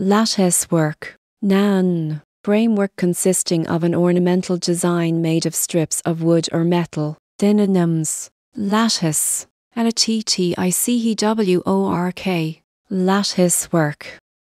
Lattice work. Nan. Framework consisting of an ornamental design made of strips of wood or metal. Synonyms. Lattice. L-A-T-T-I-C-E-W-O-R-K. Lattice work.